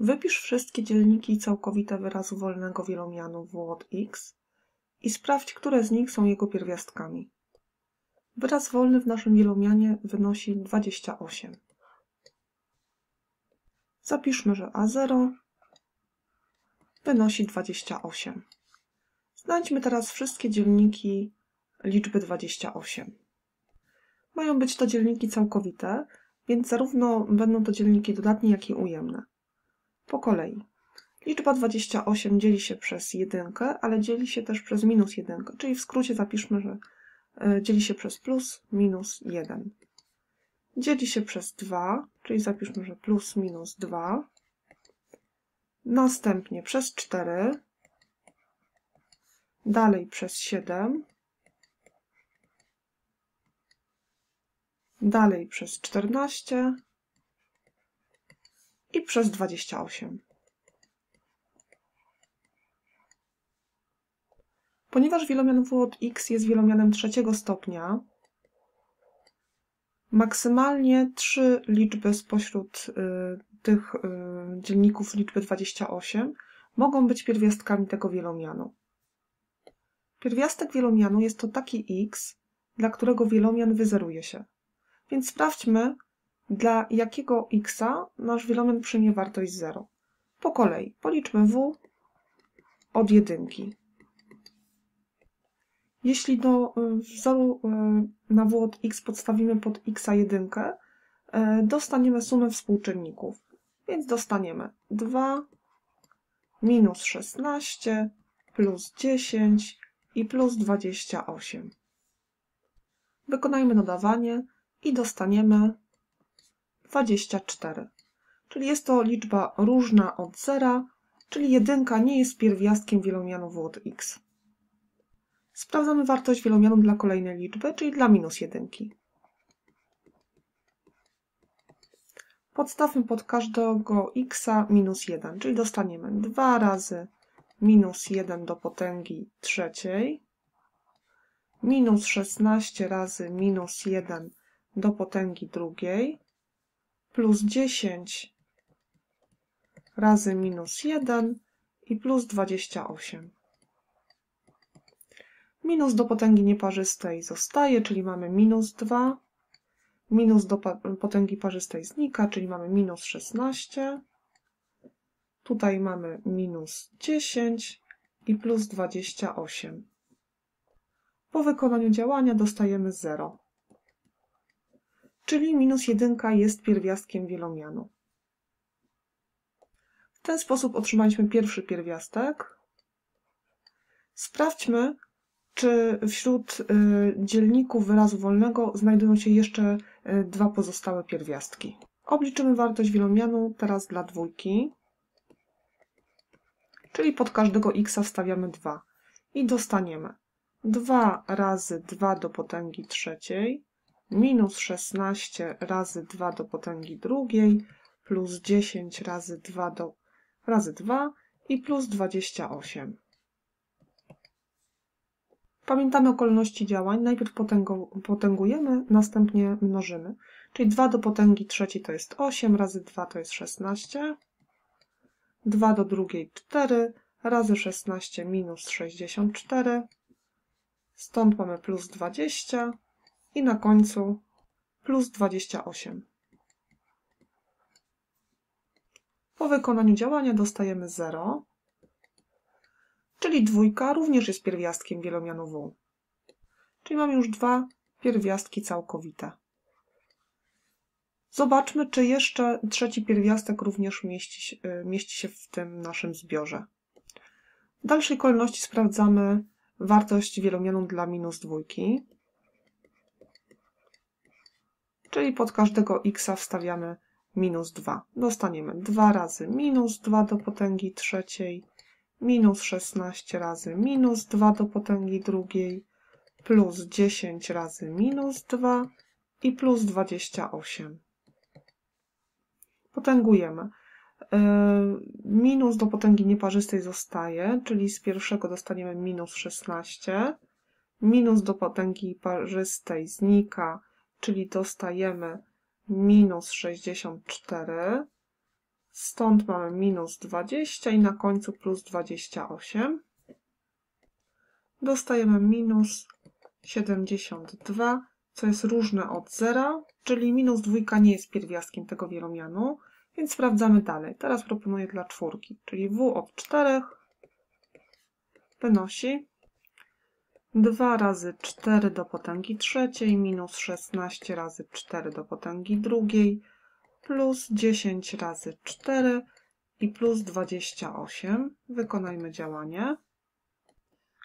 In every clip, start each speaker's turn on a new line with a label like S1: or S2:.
S1: Wypisz wszystkie dzielniki całkowite wyrazu wolnego wielomianu w od x i sprawdź, które z nich są jego pierwiastkami. Wyraz wolny w naszym wielomianie wynosi 28. Zapiszmy, że a0 wynosi 28. Znajdźmy teraz wszystkie dzielniki liczby 28. Mają być to dzielniki całkowite, więc zarówno będą to dzielniki dodatnie, jak i ujemne. Po kolei. Liczba 28 dzieli się przez 1, ale dzieli się też przez minus 1, czyli w skrócie zapiszmy, że e, dzieli się przez plus minus 1. Dzieli się przez 2, czyli zapiszmy, że plus minus 2. Następnie przez 4, dalej przez 7, dalej przez 14 i przez 28. Ponieważ wielomian w od x jest wielomianem trzeciego stopnia, maksymalnie trzy liczby spośród y, tych y, dzielników liczby 28 mogą być pierwiastkami tego wielomianu. Pierwiastek wielomianu jest to taki x, dla którego wielomian wyzeruje się. Więc sprawdźmy, dla jakiego x nasz wielomian przyjmie wartość 0. Po kolei policzmy w od jedynki. Jeśli do y, wzoru y, na w od x podstawimy pod x1, y, dostaniemy sumę współczynników. Więc dostaniemy 2 minus 16 plus 10 i plus 28. Wykonajmy dodawanie i dostaniemy 24. Czyli jest to liczba różna od zera, czyli jedynka nie jest pierwiastkiem wielomianu w od x. Sprawdzamy wartość wielomianu dla kolejnej liczby, czyli dla minus jedynki. Podstawmy pod każdego x minus 1, czyli dostaniemy 2 razy minus 1 do potęgi trzeciej, minus 16 razy minus 1 do potęgi drugiej, plus 10 razy minus 1 i plus 28. Minus do potęgi nieparzystej zostaje, czyli mamy minus 2. Minus do potęgi parzystej znika, czyli mamy minus 16. Tutaj mamy minus 10 i plus 28. Po wykonaniu działania dostajemy 0. Czyli minus 1 jest pierwiastkiem wielomianu. W ten sposób otrzymaliśmy pierwszy pierwiastek. Sprawdźmy, czy wśród y, dzielników wyrazu wolnego znajdują się jeszcze y, dwa pozostałe pierwiastki. Obliczymy wartość wielomianu teraz dla dwójki, czyli pod każdego x wstawiamy 2 i dostaniemy 2 razy 2 do potęgi trzeciej minus 16 razy 2 do potęgi drugiej plus 10 razy 2 do razy 2 i plus 28. Pamiętamy o kolejności działań. Najpierw potęgujemy, następnie mnożymy. Czyli 2 do potęgi trzeciej to jest 8, razy 2 to jest 16. 2 do drugiej 4, razy 16 minus 64. Stąd mamy plus 20 i na końcu plus 28. Po wykonaniu działania dostajemy 0 czyli dwójka również jest pierwiastkiem wielomianu w. Czyli mamy już dwa pierwiastki całkowite. Zobaczmy, czy jeszcze trzeci pierwiastek również mieści się, y, mieści się w tym naszym zbiorze. W dalszej kolejności sprawdzamy wartość wielomianu dla minus dwójki. Czyli pod każdego x wstawiamy minus 2. Dostaniemy 2 razy minus 2 do potęgi trzeciej minus 16 razy minus 2 do potęgi drugiej, plus 10 razy minus 2 i plus 28. Potęgujemy. E, minus do potęgi nieparzystej zostaje, czyli z pierwszego dostaniemy minus 16. Minus do potęgi parzystej znika, czyli dostajemy minus 64. Stąd mamy minus 20 i na końcu plus 28. Dostajemy minus 72, co jest różne od zera, czyli minus dwójka nie jest pierwiastkiem tego wielomianu, więc sprawdzamy dalej. Teraz proponuję dla czwórki, czyli w od 4 wynosi 2 razy 4 do potęgi trzeciej minus 16 razy 4 do potęgi drugiej plus 10 razy 4 i plus 28. Wykonajmy działanie.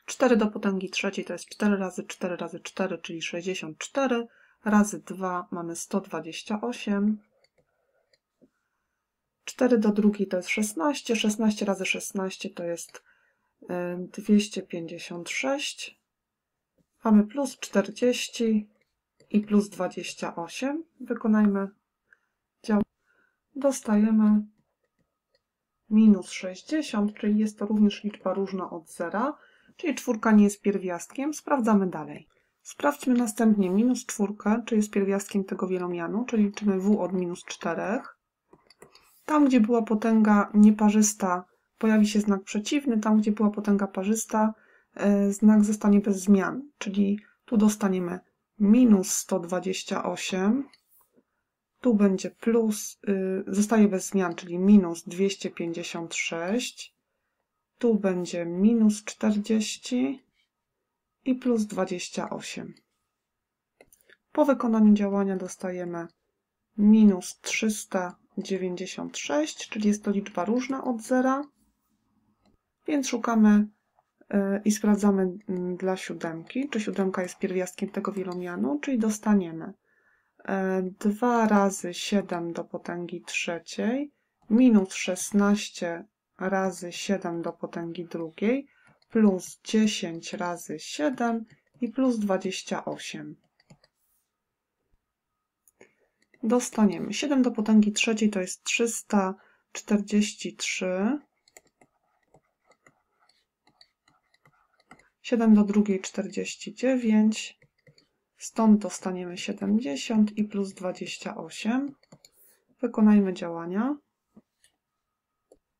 S1: 4 do potęgi trzeciej to jest 4 razy 4 razy 4, czyli 64, razy 2 mamy 128. 4 do drugiej to jest 16, 16 razy 16 to jest 256. Mamy plus 40 i plus 28. Wykonajmy działanie. Dostajemy minus 60, czyli jest to również liczba różna od zera czyli czwórka nie jest pierwiastkiem. Sprawdzamy dalej. Sprawdźmy następnie minus czwórkę, czy jest pierwiastkiem tego wielomianu, czyli liczymy w od minus 4. Tam, gdzie była potęga nieparzysta, pojawi się znak przeciwny. Tam, gdzie była potęga parzysta, znak zostanie bez zmian, czyli tu dostaniemy minus 128, tu będzie plus, y, zostaje bez zmian, czyli minus 256, tu będzie minus 40 i plus 28. Po wykonaniu działania dostajemy minus 396, czyli jest to liczba różna od zera. Więc szukamy e, i sprawdzamy mm, dla siódemki, czy siódemka jest pierwiastkiem tego wielomianu, czyli dostaniemy 2 e, razy 7 do potęgi trzeciej minus 16 razy 7 do potęgi drugiej plus 10 razy 7 i plus 28. Dostaniemy 7 do potęgi trzeciej to jest 343. 7 do drugiej 49. Stąd dostaniemy 70 i plus 28. Wykonajmy działania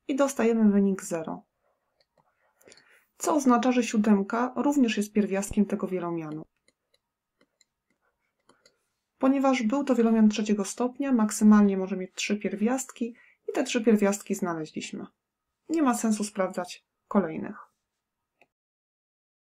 S1: i dostajemy wynik 0. Co oznacza, że siódemka również jest pierwiastkiem tego wielomianu. Ponieważ był to wielomian trzeciego stopnia, maksymalnie może mieć trzy pierwiastki i te trzy pierwiastki znaleźliśmy. Nie ma sensu sprawdzać kolejnych.